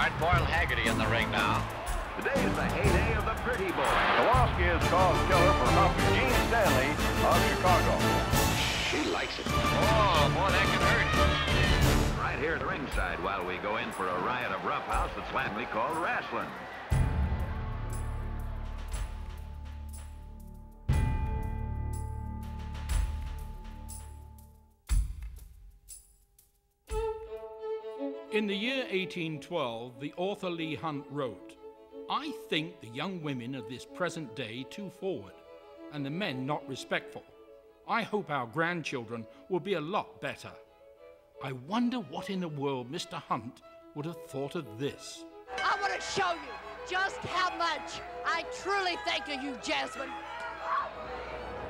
Hardboiled Haggerty in the ring now. Today is the heyday of the pretty boy. Kowalski is called killer for helping Gene Stanley of Chicago. She likes it. Oh, boy, that can hurt. Right here at ringside while we go in for a riot of roughhouse that's flatly called wrestling. In the year 1812, the author Leigh Hunt wrote, I think the young women of this present day too forward, and the men not respectful. I hope our grandchildren will be a lot better. I wonder what in the world Mr. Hunt would have thought of this. I want to show you just how much I truly think of you, Jasmine.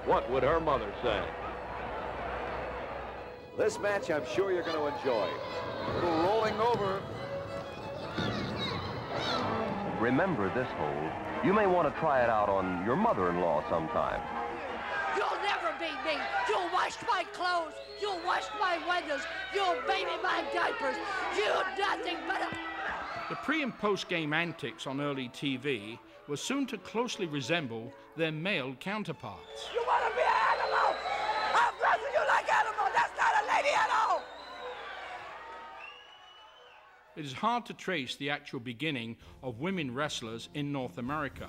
What would her mother say? This match I'm sure you're going to enjoy. A little rolling over. Remember this hold. You may want to try it out on your mother-in-law sometime. You'll never beat me. You'll wash my clothes. You'll wash my windows. You'll baby my diapers. You're nothing but a... The pre and post game antics on early TV were soon to closely resemble their male counterparts. You want to be an animal? I'm dressing you like animal. That's not a lady at all. It is hard to trace the actual beginning of women wrestlers in North America.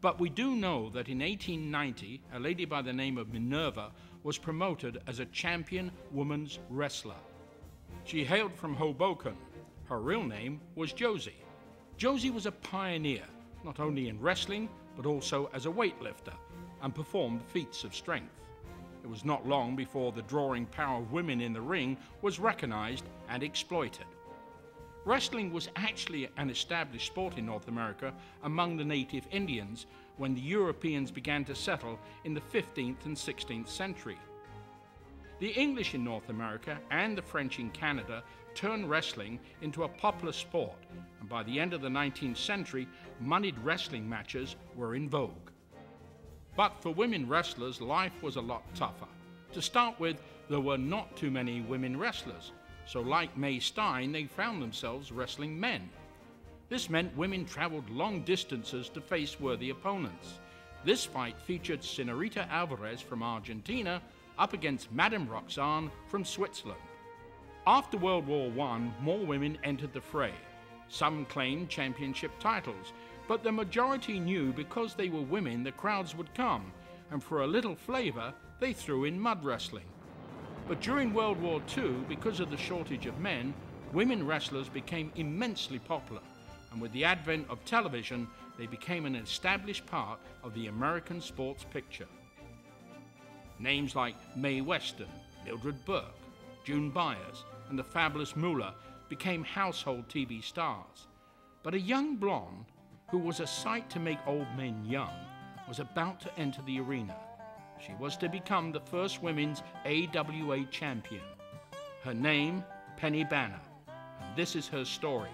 But we do know that in 1890, a lady by the name of Minerva was promoted as a champion woman's wrestler. She hailed from Hoboken. Her real name was Josie. Josie was a pioneer, not only in wrestling, but also as a weightlifter, and performed feats of strength. It was not long before the drawing power of women in the ring was recognized and exploited. Wrestling was actually an established sport in North America among the native Indians when the Europeans began to settle in the 15th and 16th century. The English in North America and the French in Canada turned wrestling into a popular sport, and by the end of the 19th century, moneyed wrestling matches were in vogue. But for women wrestlers, life was a lot tougher. To start with, there were not too many women wrestlers, so like May Stein, they found themselves wrestling men. This meant women traveled long distances to face worthy opponents. This fight featured Senorita Alvarez from Argentina up against Madame Roxanne from Switzerland. After World War I, more women entered the fray. Some claimed championship titles, but the majority knew because they were women the crowds would come, and for a little flavor, they threw in mud wrestling. But during World War II, because of the shortage of men, women wrestlers became immensely popular, and with the advent of television, they became an established part of the American sports picture. Names like Mae Weston, Mildred Burke, June Byers, and the fabulous Moolah became household TV stars. But a young blonde, who was a sight to make old men young, was about to enter the arena. She was to become the first women's AWA champion. Her name, Penny Banner. And this is her story,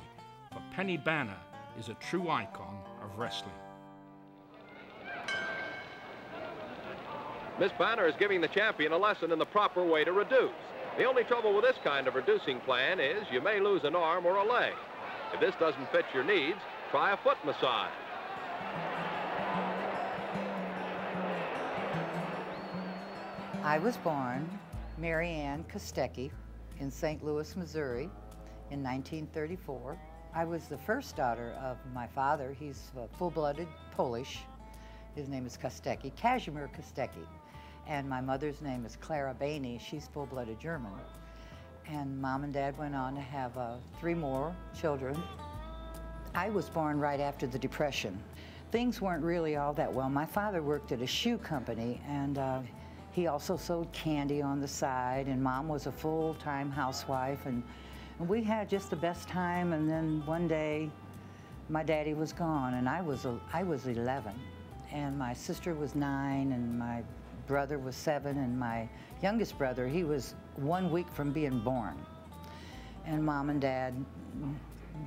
for Penny Banner is a true icon of wrestling. Miss Banner is giving the champion a lesson in the proper way to reduce. The only trouble with this kind of reducing plan is you may lose an arm or a leg. If this doesn't fit your needs, try a foot massage. I was born Mary Ann Kostecki in St. Louis, Missouri in 1934. I was the first daughter of my father. He's full-blooded Polish. His name is Kostecki, Kazimierz Kostecki. And my mother's name is Clara Bainey. She's full-blooded German. And mom and dad went on to have uh, three more children. I was born right after the Depression. Things weren't really all that well. My father worked at a shoe company and uh, he also sold candy on the side, and mom was a full-time housewife, and, and, we had just the best time. And then one day, my daddy was gone, and I was I was 11, and my sister was nine, and my brother was seven, and my youngest brother he was one week from being born. And mom and dad,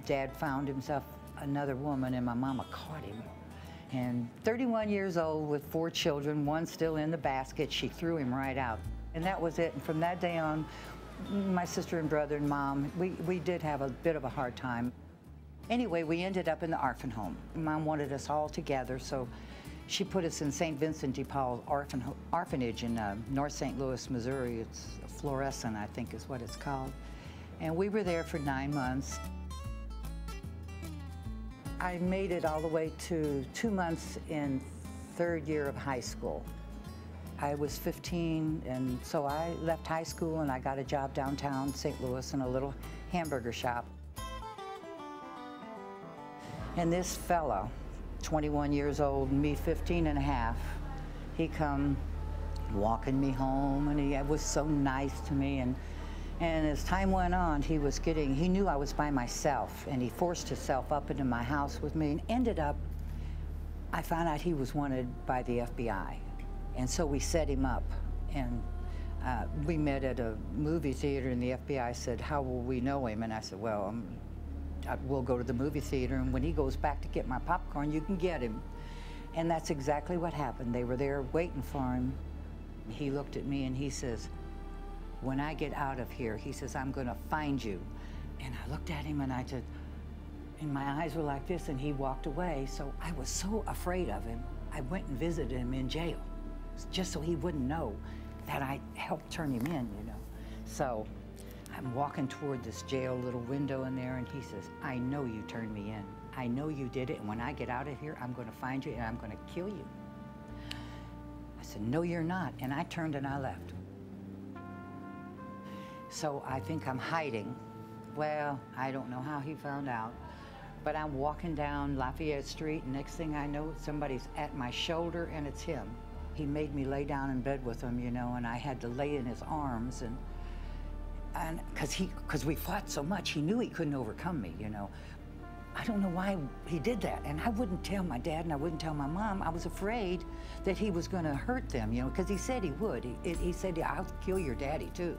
dad found himself another woman, and my mama caught him and 31 years old with four children, one still in the basket, she threw him right out. And that was it. And from that day on, my sister and brother and mom, we, we did have a bit of a hard time. Anyway, we ended up in the orphan home. Mom wanted us all together, so she put us in St. Vincent de Paul orphan, Orphanage in uh, North St. Louis, Missouri. It's Florissant, I think is what it's called. And we were there for nine months. I made it all the way to two months in third year of high school. I was 15, and so I left high school and I got a job downtown St. Louis in a little hamburger shop. And this fellow, 21 years old, me 15 and a half, he come walking me home and he was so nice to me and and as time went on he was getting he knew I was by myself and he forced himself up into my house with me and ended up I found out he was wanted by the FBI and so we set him up and uh, we met at a movie theater and the FBI said how will we know him? And I said well um, I, we'll go to the movie theater and when he goes back to get my popcorn you can get him. And that's exactly what happened. They were there waiting for him. He looked at me and he says, when I get out of here, he says, I'm going to find you. And I looked at him and I said, and my eyes were like this, and he walked away. So I was so afraid of him. I went and visited him in jail, just so he wouldn't know that I helped turn him in, you know. So I'm walking toward this jail little window in there, and he says, I know you turned me in. I know you did it, and when I get out of here, I'm going to find you and I'm going to kill you I said, no, you're not. And I turned and I left. So I think I'm hiding. Well, I don't know how he found out. But I'm walking down Lafayette Street, and next thing I know, somebody's at my shoulder, and it's him. He made me lay down in bed with him, you know, and I had to lay in his arms, and and because he because we fought so much, he knew he couldn't overcome me, you know. I don't know why he did that. And I wouldn't tell my dad and I wouldn't tell my mom. I was afraid that he was going to hurt them, you know, because he said he would. He, he said, I'll kill your daddy too.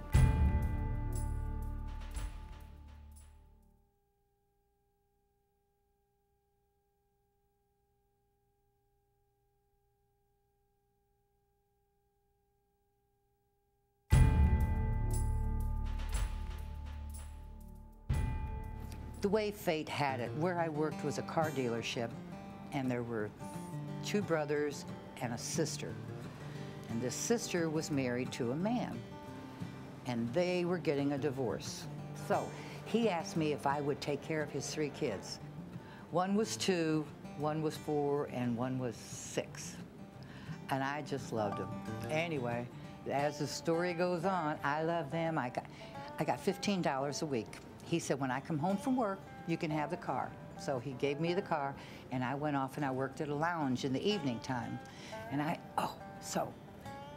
Way fate had it, where I worked was a car dealership, and there were two brothers and a sister. And this sister was married to a man, and they were getting a divorce. So he asked me if I would take care of his three kids. One was two, one was four, and one was six. And I just loved them. Anyway, as the story goes on, I love them. I got, I got $15 a week he said, when I come home from work, you can have the car. So he gave me the car, and I went off and I worked at a lounge in the evening time. And I, oh, so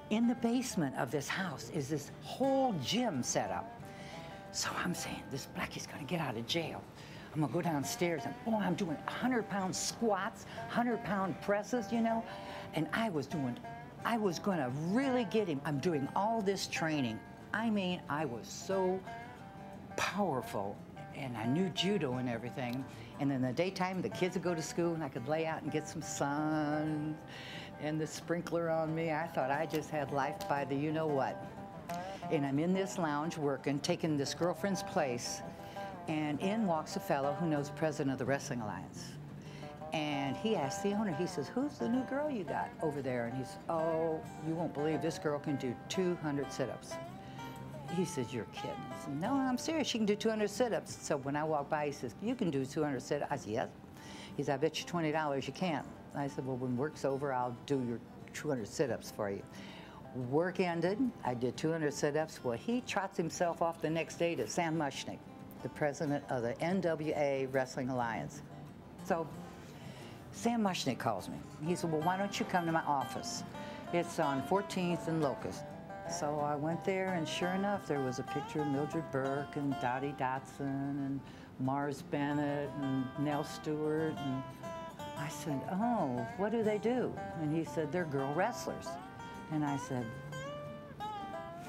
in the basement of this house is this whole gym set up. So I'm saying, this Blackie's gonna get out of jail. I'm gonna go downstairs and boy, I'm doing 100 pound squats, 100 pound presses, you know? And I was doing, I was gonna really get him. I'm doing all this training. I mean, I was so powerful and I knew judo and everything. And in the daytime, the kids would go to school and I could lay out and get some sun and the sprinkler on me. I thought I just had life by the you know what. And I'm in this lounge working, taking this girlfriend's place. And in walks a fellow who knows president of the Wrestling Alliance. And he asked the owner, he says, who's the new girl you got over there? And he's, oh, you won't believe this girl can do 200 sit-ups. He says, you're kidding. I said, no, I'm serious. She can do 200 sit-ups. So when I walk by, he says, you can do 200 sit-ups. I said, yes. He said, I bet you $20 you can't. I said, well, when work's over, I'll do your 200 sit-ups for you. Work ended. I did 200 sit-ups. Well, he trots himself off the next day to Sam Muchnick, the president of the NWA Wrestling Alliance. So Sam Muchnick calls me. He said, well, why don't you come to my office? It's on 14th and Locust. So I went there, and sure enough, there was a picture of Mildred Burke and Dottie Dotson and Mars Bennett and Nell Stewart. And I said, Oh, what do they do? And he said, They're girl wrestlers. And I said,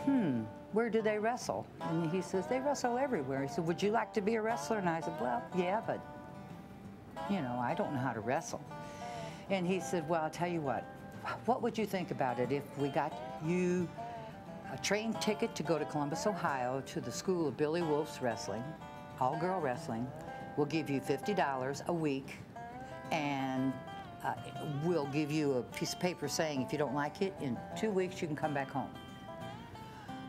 Hmm, where do they wrestle? And he says, They wrestle everywhere. He said, Would you like to be a wrestler? And I said, Well, yeah, but, you know, I don't know how to wrestle. And he said, Well, I'll tell you what, what would you think about it if we got you a train ticket to go to Columbus, Ohio to the school of Billy Wolfe's Wrestling, all girl wrestling, we'll give you $50 a week and uh, we'll give you a piece of paper saying if you don't like it, in two weeks you can come back home.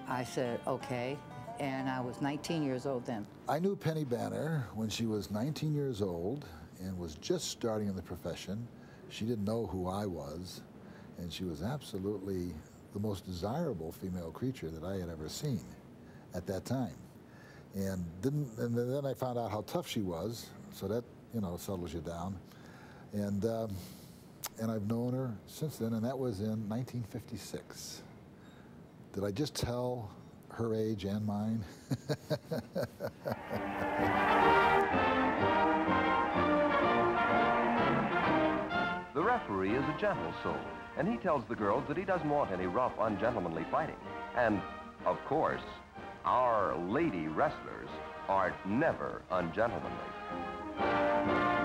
I said, okay, and I was 19 years old then. I knew Penny Banner when she was 19 years old and was just starting in the profession. She didn't know who I was, and she was absolutely the most desirable female creature that I had ever seen at that time. And didn't and then I found out how tough she was, so that you know settles you down. And um, and I've known her since then, and that was in 1956. Did I just tell her age and mine? The referee is a gentle soul, and he tells the girls that he doesn't want any rough, ungentlemanly fighting. And, of course, our lady wrestlers are never ungentlemanly.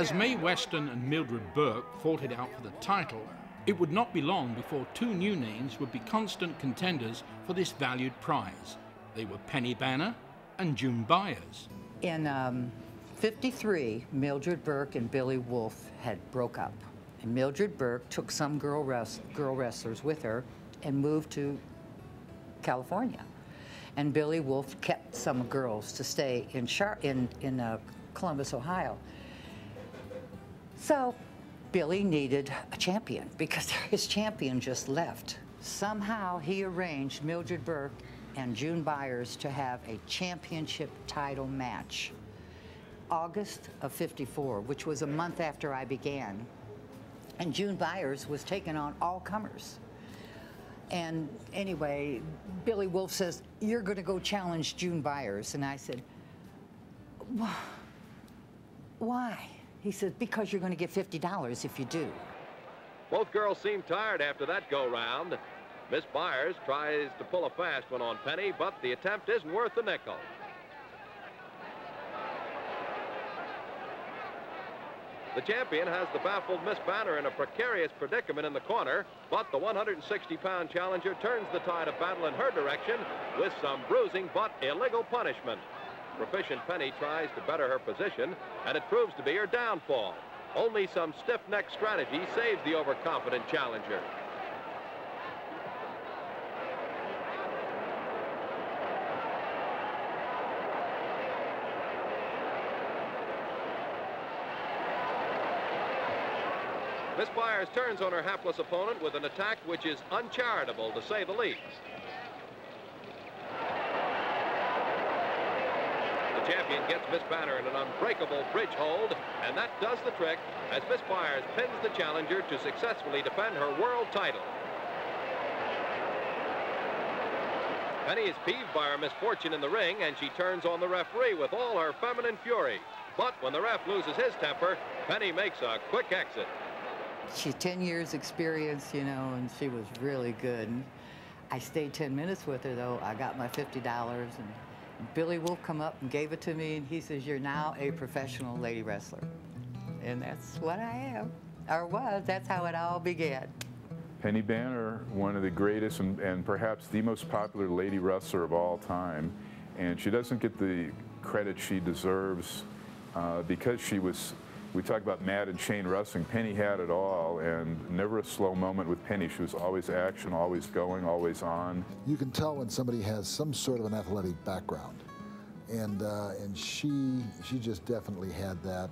As Mae Weston and Mildred Burke fought it out for the title, it would not be long before two new names would be constant contenders for this valued prize. They were Penny Banner and June Byers. In um, 53, Mildred Burke and Billy Wolfe had broke up. And Mildred Burke took some girl, girl wrestlers with her and moved to California. And Billy Wolfe kept some girls to stay in, Char- in, in uh, Columbus, Ohio. So Billy needed a champion because his champion just left. Somehow he arranged Mildred Burke and June Byers to have a championship title match. August of 54, which was a month after I began. And June Byers was taking on all comers. And anyway, Billy Wolfe says, You're going to go challenge June Byers. And I said, "Wh- Why? He said, Because you're going to get $50 if you do. Both girls seem tired after that go-round. Miss Byers tries to pull a fast one on Penny, but the attempt isn't worth the nickel. The champion has the baffled Miss Banner in a precarious predicament in the corner, but the 160-pound challenger turns the tide of battle in her direction with some bruising but illegal punishment. Proficient Penny tries to better her position, and it proves to be her downfall. Only some stiff-necked strategy saves the overconfident challenger. Miss Byers turns on her hapless opponent with an attack which is uncharitable, to say the least. Champion gets Miss Banner in an unbreakable bridge hold, and that does the trick as Miss Byers pins the challenger to successfully defend her world title. Penny is peeved by her misfortune in the ring, and she turns on the referee with all her feminine fury. But when the ref loses his temper, Penny makes a quick exit. She's 10 years experience, you know, and she was really good. I stayed 10 minutes with her, though. I got my $50, and Billy Wolfe come up and gave it to me, and he says, you're now a professional lady wrestler. And that's what I am, or was. That's how it all began. Penny Banner, one of the greatest and, and perhaps the most popular lady wrestler of all time. And she doesn't get the credit she deserves uh, because she was, we talk about Matt and Shane wrestling, Penny had it all and never a slow moment with Penny. She was always action, always going, always on. You can tell when somebody has some sort of an athletic background, and uh, and she she just definitely had that.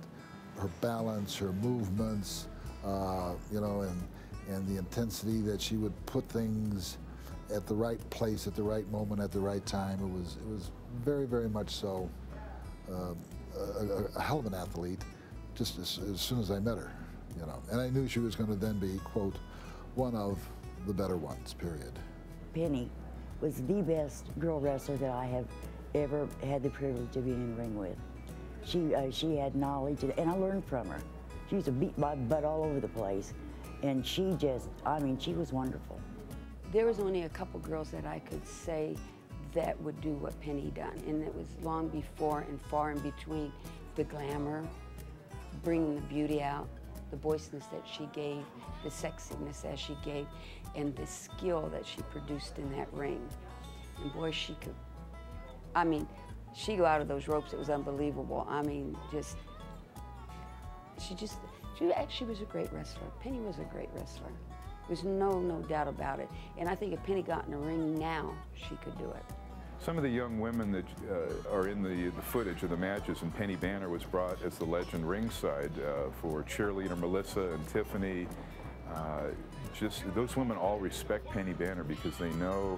Her balance, her movements, uh, you know, and and the intensity that she would put things at the right place at the right moment at the right time. It was it was very very much so uh, a, a, a hell of an athlete. Just as, as soon as I met her, you know, and I knew she was going to then be quote one of the better ones. Period. Penny was the best girl wrestler that I have ever had the privilege of being in the ring with. She, uh, she had knowledge, and I learned from her. She used to beat my butt all over the place, and she just, I mean, she was wonderful. There was only a couple girls that I could say that would do what Penny done, and it was long before and far in between the glamour, bringing the beauty out, the voiceness that she gave, the sexiness that she gave, and the skill that she produced in that ring. And boy, she could, I mean, she go out of those ropes, it was unbelievable. I mean, just, she just, she actually was a great wrestler. Penny was a great wrestler. There's no, no doubt about it. And I think if Penny got in the ring now, she could do it. Some of the young women that uh, are in the, the footage of the matches, and Penny Banner was brought as the legend ringside uh, for cheerleader Melissa and Tiffany. Uh, just those women all respect Penny Banner because they know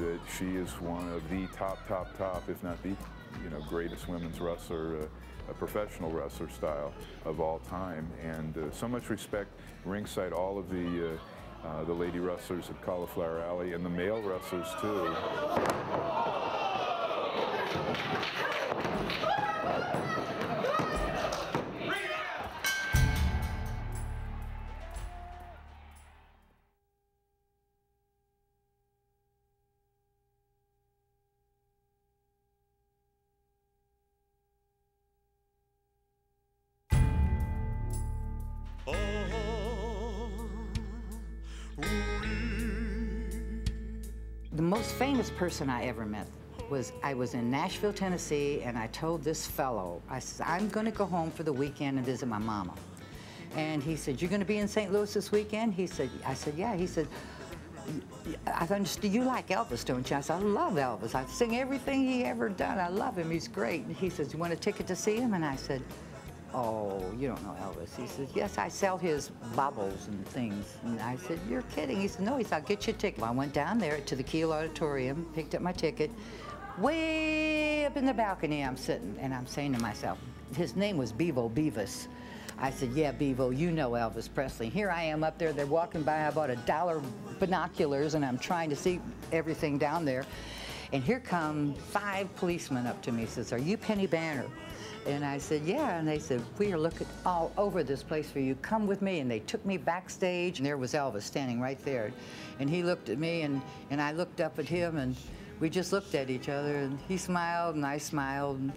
that she is one of the top, top, top, if not the, you know, greatest women's wrestler, uh, a professional wrestler style of all time. And uh, so much respect ringside all of the uh, the lady wrestlers at Cauliflower Alley and the male wrestlers too. The most famous person I ever met was I was in Nashville, Tennessee, and I told this fellow, I said, I'm going to go home for the weekend and visit my mama. And he said, You're going to be in St. Louis this weekend? He said, I said, Yeah. He said, I understand you like Elvis, don't you? I said, I love Elvis. I sing everything he ever done. I love him. He's great. And he says, You want a ticket to see him? And I said, Oh, you don't know Elvis. He says, Yes, I sell his baubles and things. And I said, You're kidding. He said, No, he said, I'll get you a ticket. Well, I went down there to the Kiel Auditorium, picked up my ticket. Way up in the balcony, I'm sitting, and I'm saying to myself, His name was Bevo Beavis. I said, Yeah, Bevo, you know Elvis Presley. Here I am up there. They're walking by. I bought a dollar binoculars, and I'm trying to see everything down there. And here come five policemen up to me. Says, "Are you Penny Banner?" And I said, yeah. And they said, we are looking all over this place for you. Come with me. And they took me backstage, and there was Elvis standing right there. And he looked at me, and, and I looked up at him, and we just looked at each other. And he smiled, and I smiled. And,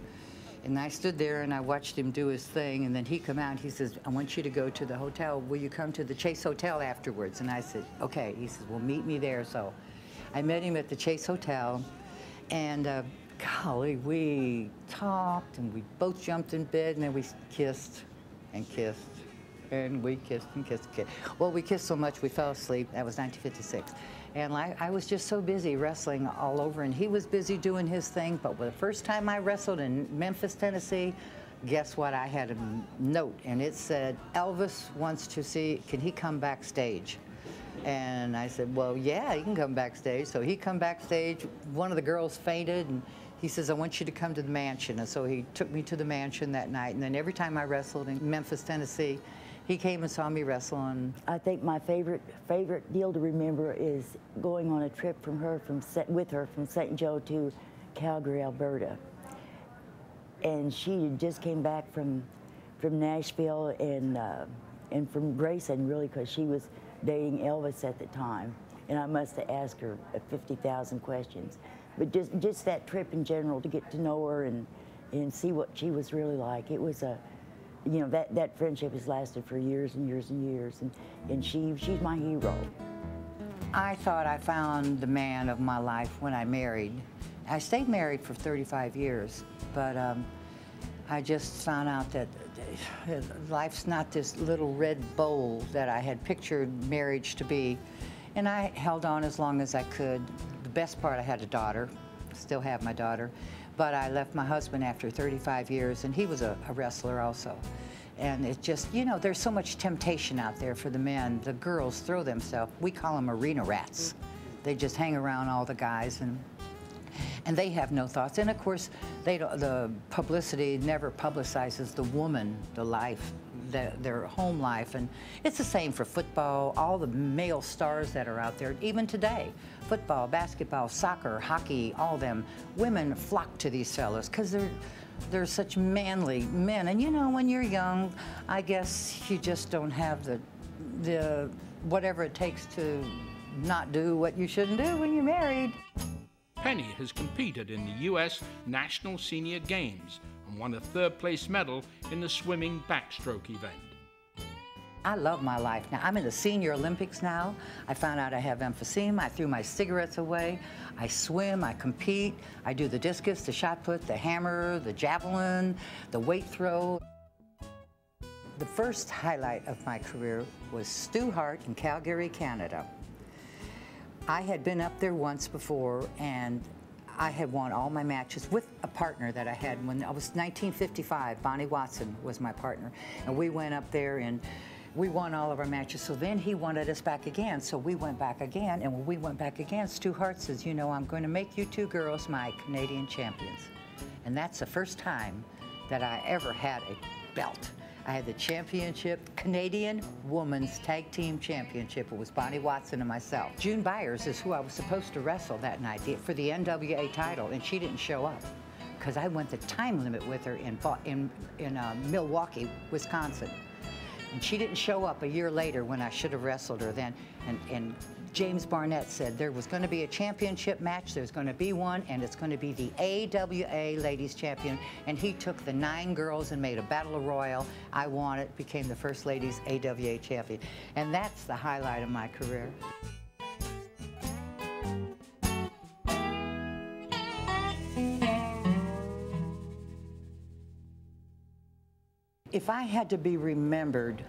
and I stood there, and I watched him do his thing. And then he come out, and he says, I want you to go to the hotel. Will you come to the Chase Hotel afterwards? And I said, okay. He says, well, meet me there. So I met him at the Chase Hotel. And uh, golly, we talked and we both jumped in bed and then we kissed and kissed and we kissed and kissed and kissed. Well, we kissed so much we fell asleep. That was 1956. And I, I was just so busy wrestling all over and he was busy doing his thing. But the first time I wrestled in Memphis, Tennessee, guess what? I had a note and it said, Elvis wants to see, can he come backstage? And I said, well, yeah, he can come backstage. So he come backstage. One of the girls fainted, and he says, I want you to come to the mansion. And so he took me to the mansion that night. And then every time I wrestled in Memphis, Tennessee, he came and saw me wrestle. And I think my favorite favorite deal to remember is going on a trip from her from with her from St. Joe to Calgary, Alberta. And she just came back from from Nashville and uh, and from Grayson really because she was dating Elvis at the time, and I must have asked her 50,000 questions. But just just that trip in general to get to know her and and see what she was really like. It was a, you know, that that friendship has lasted for years and years and years, and and she she's my hero. I thought I found the man of my life when I married. I stayed married for 35 years, but um, I just found out that life's not this little red bowl that I had pictured marriage to be. And I held on as long as I could. The best part, I had a daughter, still have my daughter, but I left my husband after 35 years, and he was a, a wrestler also. And it just, you know, there's so much temptation out there for the men. The girls throw themselves, we call them arena rats. They just hang around all the guys and and they have no thoughts. And of course, the publicity never publicizes the woman, the life, the, their home life. And it's the same for football, all the male stars that are out there, even today. Football, basketball, soccer, hockey, all them. Women flock to these fellas because they're, they're such manly men. And you know, when you're young, I guess you just don't have the, the whatever it takes to not do what you shouldn't do when you're married. Penny has competed in the U.S. National Senior Games and won a third place medal in the swimming backstroke event. I love my life now. I'm in the Senior Olympics now. I found out I have emphysema. I threw my cigarettes away. I swim, I compete. I do the discus, the shot put, the hammer, the javelin, the weight throw. The first highlight of my career was Stu Hart in Calgary, Canada. I had been up there once before and I had won all my matches with a partner that I had when I was 1955. Bonnie Watson was my partner. And we went up there and we won all of our matches. So then he wanted us back again. So we went back again. And when we went back again, Stu Hart says, you know, I'm going to make you two girls my Canadian champions. And that's the first time that I ever had a belt. I had the championship, Canadian Women's Tag Team Championship. It was Bonnie Watson and myself. June Byers is who I was supposed to wrestle that night for the NWA title, and she didn't show up because I went the time limit with her in, in, in uh, Milwaukee, Wisconsin. And she didn't show up a year later when I should have wrestled her then. And, and James Barnett said there was going to be a championship match, there's going to be one, and it's going to be the AWA Ladies Champion. And he took the nine girls and made a battle royal. I won it, became the first ladies AWA champion. And that's the highlight of my career. If I had to be remembered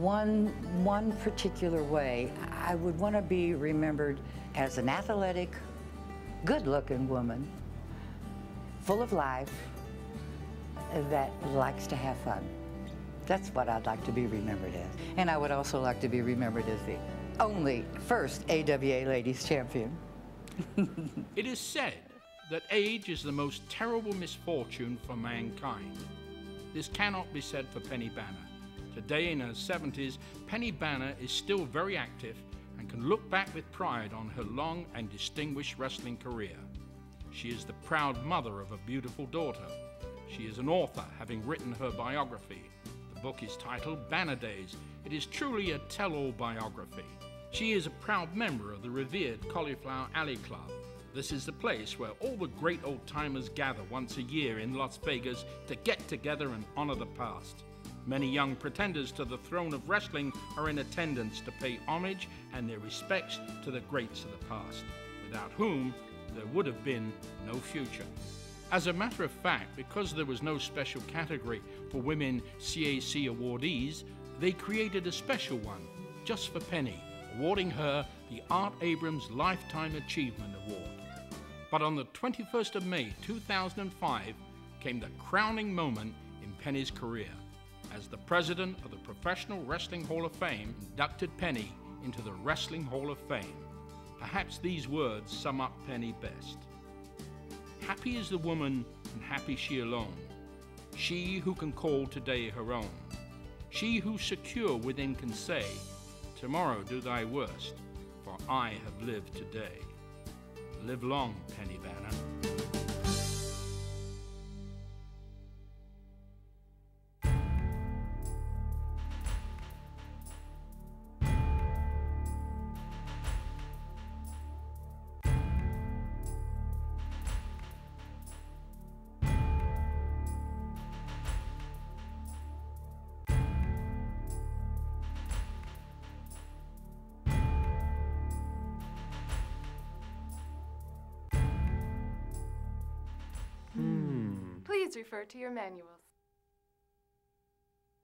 one, one particular way, I would want to be remembered as an athletic, good-looking woman, full of life, that likes to have fun. That's what I'd like to be remembered as. And I would also like to be remembered as the only first AWA Ladies Champion. it is said that age is the most terrible misfortune for mankind. This cannot be said for Penny Banner. Today, in her 70s, Penny Banner is still very active and can look back with pride on her long and distinguished wrestling career. She is the proud mother of a beautiful daughter. She is an author, having written her biography. The book is titled Banner Days. It is truly a tell all biography. She is a proud member of the revered Cauliflower Alley Club. This is the place where all the great old timers gather once a year in Las Vegas to get together and honor the past. Many young pretenders to the throne of wrestling are in attendance to pay homage and their respects to the greats of the past, without whom there would have been no future. As a matter of fact, because there was no special category for women CAC awardees, they created a special one just for Penny, awarding her the Art Abrams Lifetime Achievement Award. But on the 21st of May 2005 came the crowning moment in Penny's career as the president of the Professional Wrestling Hall of Fame inducted Penny into the Wrestling Hall of Fame. Perhaps these words sum up Penny best. Happy is the woman, and happy she alone. She who can call today her own. She who secure within can say, Tomorrow do thy worst, for I have lived today. Live long, Penny Banner. Refer to your manuals.